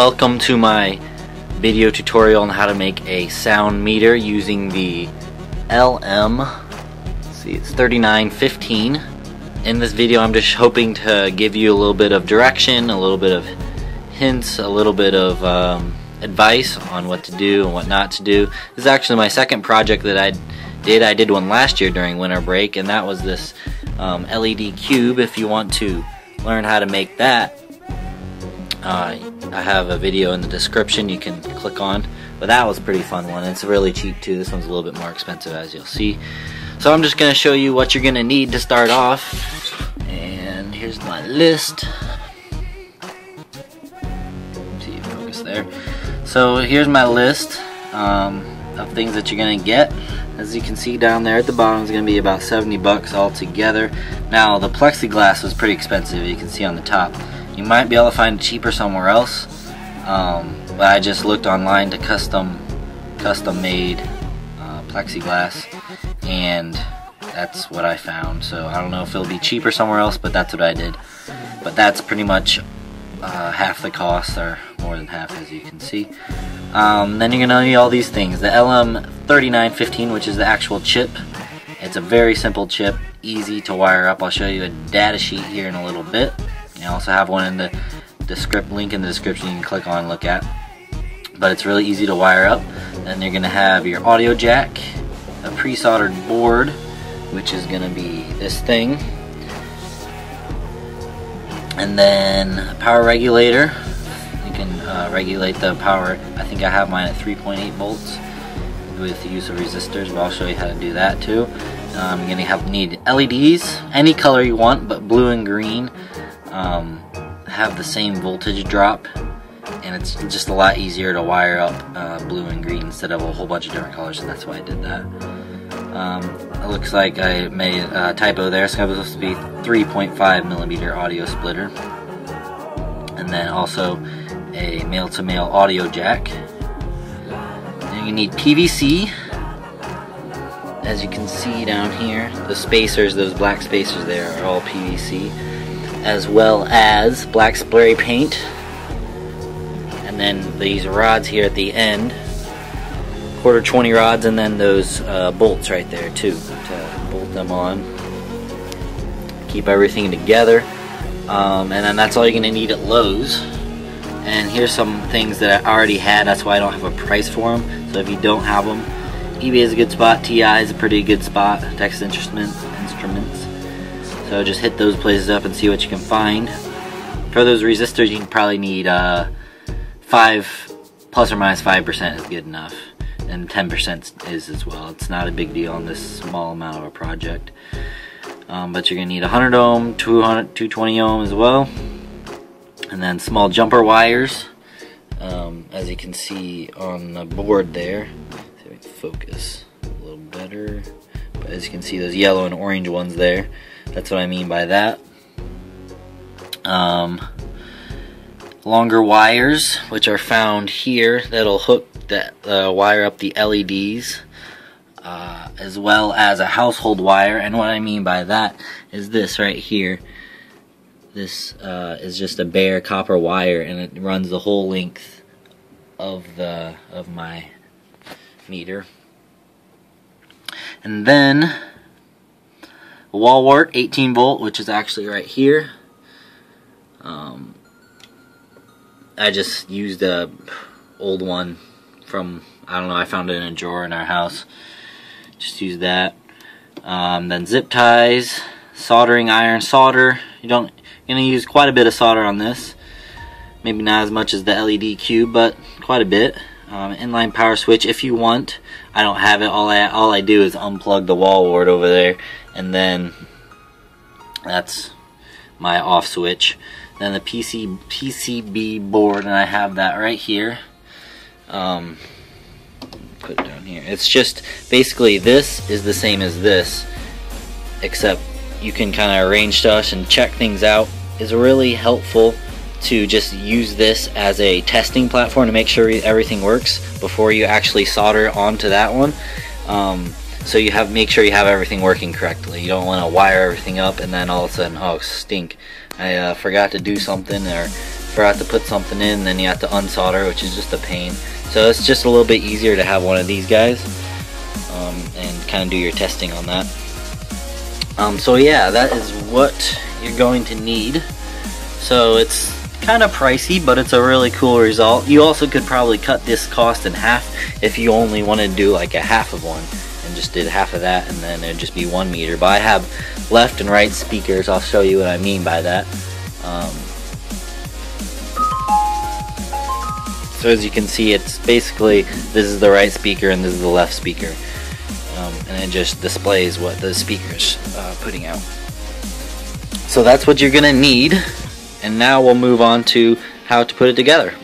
Welcome to my video tutorial on how to make a sound meter using the LM see it's 3915 in this video I'm just hoping to give you a little bit of direction a little bit of hints a little bit of um, advice on what to do and what not to do. This is actually my second project that I did. I did one last year during winter break and that was this um, LED cube if you want to learn how to make that uh, I have a video in the description you can click on but that was a pretty fun one. It's really cheap too. This one's a little bit more expensive as you'll see. So I'm just gonna show you what you're gonna need to start off and here's my list. See focus there. So here's my list um, of things that you're gonna get. As you can see down there at the bottom is going to be about 70 bucks all together. Now the plexiglass was pretty expensive you can see on the top. You might be able to find it cheaper somewhere else, um, but I just looked online to custom custom made uh, plexiglass and that's what I found. So I don't know if it'll be cheaper somewhere else, but that's what I did. But that's pretty much uh, half the cost, or more than half as you can see. Um, then you're to need all these things. The LM3915, which is the actual chip. It's a very simple chip, easy to wire up. I'll show you a data sheet here in a little bit. I also have one in the, the link in the description you can click on and look at. But it's really easy to wire up. Then you're going to have your audio jack, a pre-soldered board, which is going to be this thing. And then a power regulator, You can uh, regulate the power. I think I have mine at 3.8 volts with the use of resistors, but I'll show you how to do that too. Um, you're gonna have need LEDs, any color you want, but blue and green um, have the same voltage drop, and it's just a lot easier to wire up uh, blue and green instead of a whole bunch of different colors, and that's why I did that. Um, it looks like I made a typo there. So It's supposed to be 3.5 millimeter audio splitter, and then also a male-to-male -male audio jack. Then you need PVC. As you can see down here, the spacers, those black spacers there are all PVC. As well as black spray paint. And then these rods here at the end. Quarter 20 rods and then those uh, bolts right there too to bolt them on. Keep everything together. Um, and then that's all you're going to need at Lowe's and here's some things that I already had that's why I don't have a price for them so if you don't have them eBay is a good spot TI is a pretty good spot Texas Instruments so just hit those places up and see what you can find. For those resistors you probably need uh, 5 plus or minus 5% is good enough. And 10% is as well. It's not a big deal on this small amount of a project. Um, but you're gonna need 100 ohm 200 220 ohm as well. And then small jumper wires um, as you can see on the board there. Focus a little better. But as you can see those yellow and orange ones there that's what I mean by that. Um, longer wires which are found here that'll hook that uh, wire up the LEDs uh, as well as a household wire. And what I mean by that is this right here. This uh, is just a bare copper wire and it runs the whole length of the of my meter. And then a wall wart 18 volt which is actually right here. Um, I just used a old one from I don't know I found it in a drawer in our house. Just use that. Um, then zip ties, soldering iron solder. You don't Gonna use quite a bit of solder on this. Maybe not as much as the LED cube, but quite a bit. Um, inline power switch if you want. I don't have it. All I all I do is unplug the wall wart over there, and then that's my off switch. Then the PC PCB board, and I have that right here. Um, put it down here. It's just basically this is the same as this, except you can kind of arrange stuff and check things out is really helpful to just use this as a testing platform to make sure everything works before you actually solder onto that one. Um, so you have make sure you have everything working correctly. You don't want to wire everything up and then all of a sudden, oh stink, I uh, forgot to do something or forgot to put something in, then you have to unsolder, which is just a pain. So it's just a little bit easier to have one of these guys um, and kind of do your testing on that. Um, so yeah, that is what you're going to need. So it's kind of pricey, but it's a really cool result. You also could probably cut this cost in half if you only want to do like a half of one and just did half of that and then it'd just be one meter. But I have left and right speakers. I'll show you what I mean by that. Um, so as you can see, it's basically this is the right speaker and this is the left speaker. Um, and it just displays what the speaker's uh, putting out. So that's what you're gonna need and now we'll move on to how to put it together.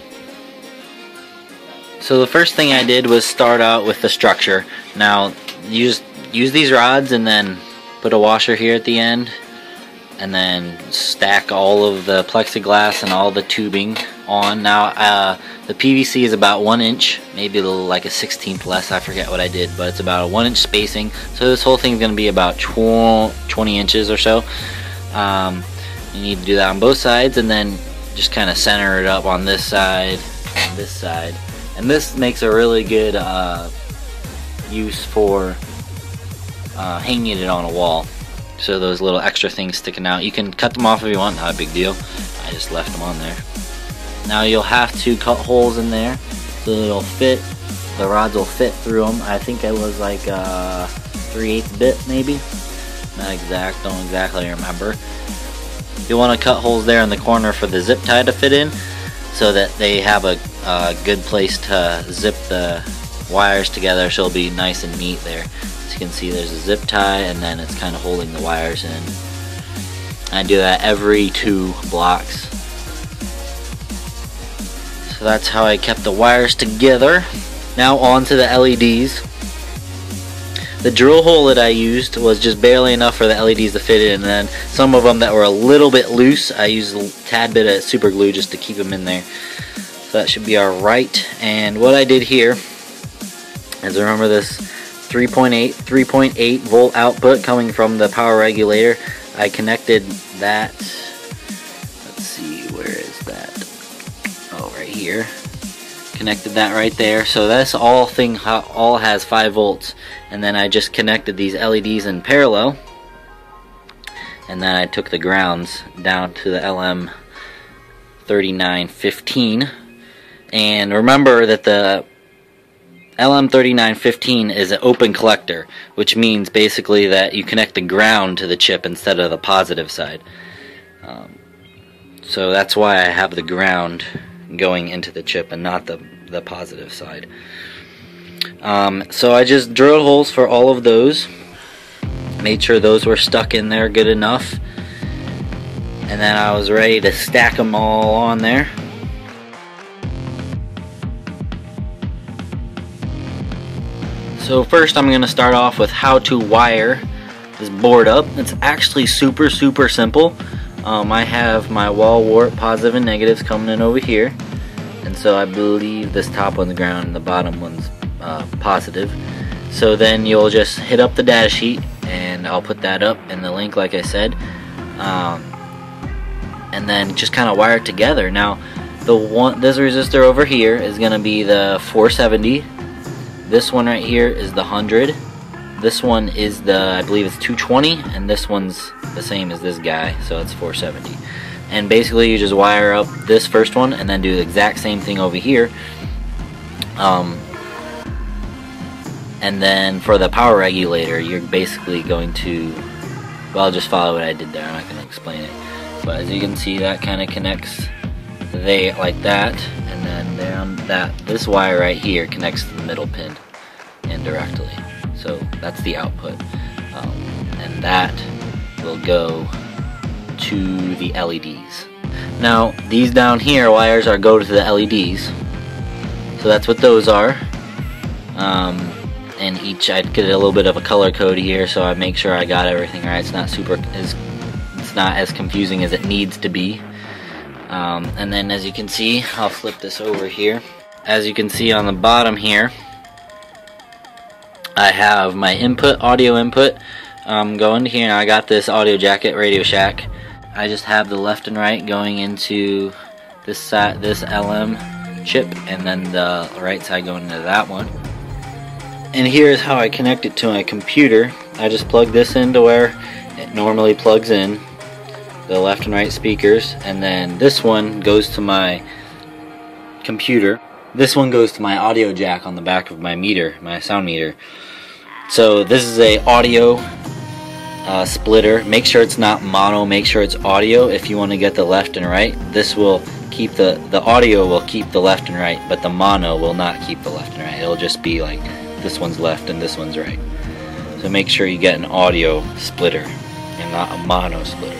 So the first thing I did was start out with the structure. Now use use these rods and then put a washer here at the end and then stack all of the plexiglass and all the tubing on. Now uh, the PVC is about one inch, maybe a little like a 16th less, I forget what I did, but it's about a one inch spacing. So this whole thing is going to be about 20 inches or so. Um, you need to do that on both sides and then just kind of center it up on this side and this side. And this makes a really good uh, use for uh, hanging it on a wall. So those little extra things sticking out. You can cut them off if you want, not a big deal. I just left them on there. Now you'll have to cut holes in there so it'll fit. The rods will fit through them. I think it was like uh, 3 8 bit maybe. Not exact, don't exactly remember. You want to cut holes there in the corner for the zip tie to fit in so that they have a, a good place to zip the wires together so it'll be nice and neat there. As you can see there's a zip tie and then it's kind of holding the wires in. I do that every two blocks. So that's how I kept the wires together. Now on to the LEDs. The drill hole that I used was just barely enough for the LEDs to fit in and then some of them that were a little bit loose I used a tad bit of super glue just to keep them in there. So that should be alright. And what I did here is remember this 3.8 3.8 volt output coming from the power regulator. I connected that let's see where is that oh right here connected that right there. So this all thing all has 5 volts. And then I just connected these LEDs in parallel. And then I took the grounds down to the LM 3915 and remember that the LM3915 is an open collector which means basically that you connect the ground to the chip instead of the positive side. Um, so that's why I have the ground going into the chip and not the, the positive side. Um, so I just drilled holes for all of those. Made sure those were stuck in there good enough. And then I was ready to stack them all on there. So first I'm going to start off with how to wire this board up. It's actually super super simple. Um, I have my wall wart positive and negatives coming in over here so I believe this top one's ground and the bottom one's uh, positive. So then you'll just hit up the data sheet and I'll put that up in the link like I said. Um, and then just kind of wire it together. Now the one this resistor over here is gonna be the 470 this one right here is the 100 this one is the I believe it's 220 and this one's the same as this guy so it's 470 and basically you just wire up this first one and then do the exact same thing over here. Um, and then for the power regulator you're basically going to well just follow what I did there. I'm not going to explain it. But as you can see that kind of connects they like that. And then down that this wire right here connects to the middle pin indirectly. So that's the output. Um, and that will go to the LEDs. Now, these down here wires are go to the LEDs. So that's what those are. Um, and each I'd get a little bit of a color code here so I make sure I got everything right. It's not super as it's not as confusing as it needs to be. Um, and then as you can see, I'll flip this over here. As you can see on the bottom here, I have my input, audio input, um, going here. Now I got this Audio Jacket Radio Shack I just have the left and right going into this side, this LM chip, and then the right side going into that one. And here's how I connect it to my computer. I just plug this into where it normally plugs in, the left and right speakers, and then this one goes to my computer. This one goes to my audio jack on the back of my meter, my sound meter. So this is a audio uh, splitter. Make sure it's not mono. Make sure it's audio if you want to get the left and right. This will keep the the audio will keep the left and right, but the mono will not keep the left and right. It'll just be like this one's left and this one's right. So make sure you get an audio splitter and not a mono splitter.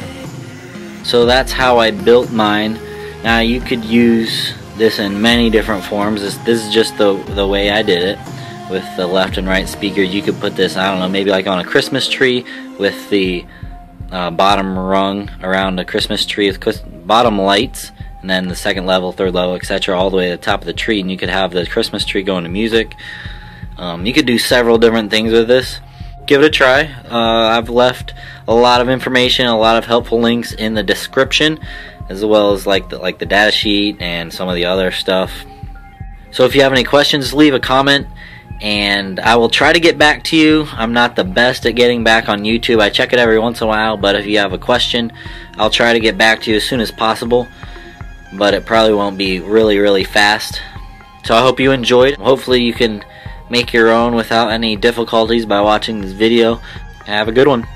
So that's how I built mine. Now you could use this in many different forms. This, this is just the, the way I did it with the left and right speaker. You could put this, I don't know, maybe like on a Christmas tree with the uh, bottom rung around a Christmas tree with bottom lights and then the second level, third level, etc., all the way to the top of the tree, and you could have the Christmas tree going to music. Um, you could do several different things with this. Give it a try. Uh, I've left a lot of information, a lot of helpful links in the description, as well as like the, like the data sheet and some of the other stuff. So if you have any questions, leave a comment and I will try to get back to you. I'm not the best at getting back on YouTube. I check it every once in a while, but if you have a question, I'll try to get back to you as soon as possible. But it probably won't be really, really fast. So I hope you enjoyed. Hopefully you can make your own without any difficulties by watching this video. Have a good one.